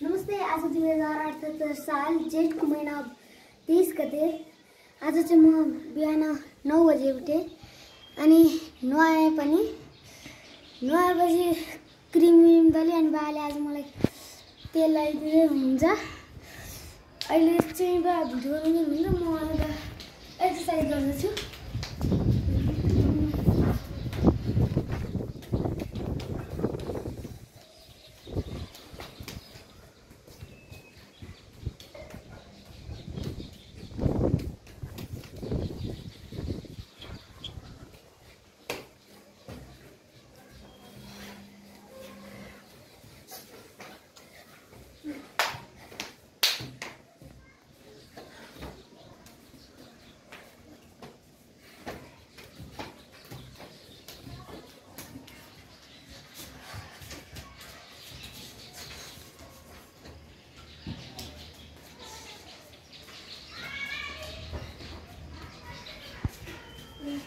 नमस्ते आज अठहत्तर साल जेठको महिना तिस गते आज चाहिँ म बिहान नौ बजे उठेँ अनि नुहाएँ पनि। नुहाएपछि क्रिम विम दल्यो अनि बाले आज मलाई तेल लगाइदिँदै हुन्छ अहिले चाहिँ बा भिडियो पनि हुन्छ। Thank